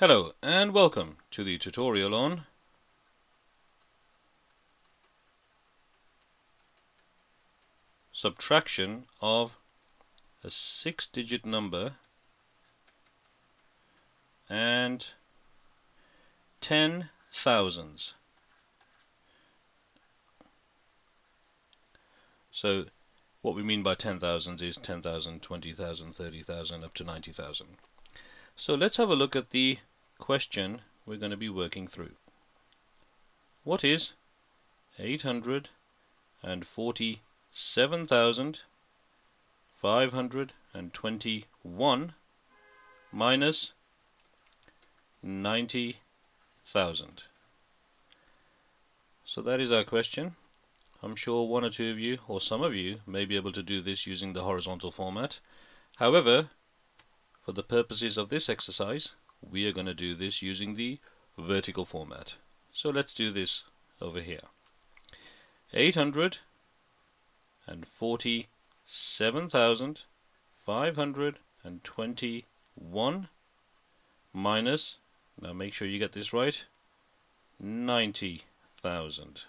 Hello and welcome to the tutorial on subtraction of a six-digit number and ten thousands. So what we mean by ten thousands is 10,000, 20,000, 30,000 up to 90,000. So let's have a look at the question we're going to be working through. What is 847,521 minus 90,000? So that is our question. I'm sure one or two of you, or some of you, may be able to do this using the horizontal format. However, for the purposes of this exercise, we are going to do this using the vertical format. So let's do this over here. 847,521 minus, now make sure you get this right, 90,000.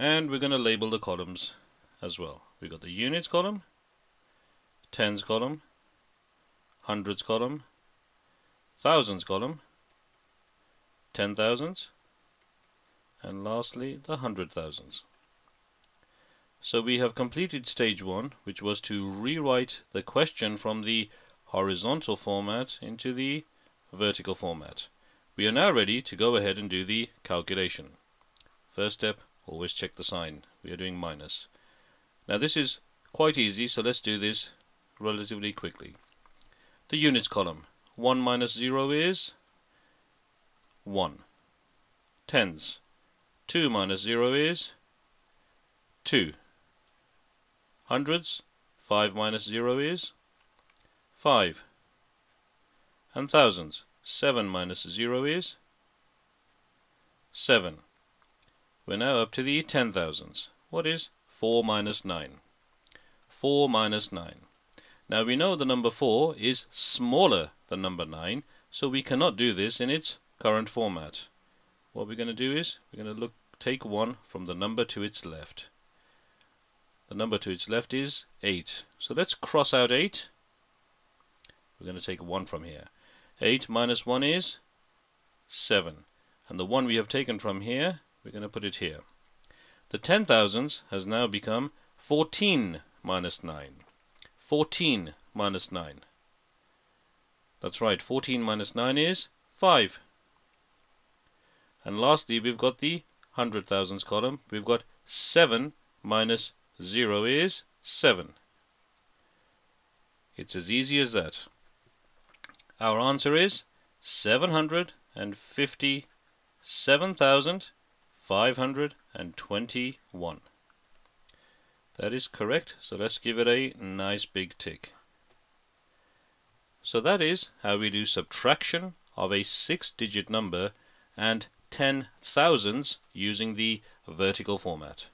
And we're going to label the columns as well. We've got the units column, tens column, hundreds column, thousands column, ten thousands, and lastly the hundred thousands. So we have completed stage one, which was to rewrite the question from the horizontal format into the vertical format. We are now ready to go ahead and do the calculation. First step, always check the sign. We are doing minus. Now this is quite easy, so let's do this relatively quickly. The units column. 1 minus 0 is 1. Tens. 2 minus 0 is 2. Hundreds. 5 minus 0 is 5. And thousands. 7 minus 0 is 7. We're now up to the ten thousands. What is 4 minus 9? 4 minus 9. Now we know the number 4 is smaller than number 9, so we cannot do this in its current format. What we're going to do is we're going to look take 1 from the number to its left. The number to its left is 8. So let's cross out 8. We're going to take 1 from here. 8 minus 1 is 7. And the 1 we have taken from here we're going to put it here. The ten thousands has now become 14 minus 9. 14 minus 9. That's right, 14 minus 9 is 5. And lastly, we've got the hundred thousands column. We've got 7 minus 0 is 7. It's as easy as that. Our answer is 757,000 521. That is correct, so let's give it a nice big tick. So that is how we do subtraction of a six-digit number and ten thousands using the vertical format.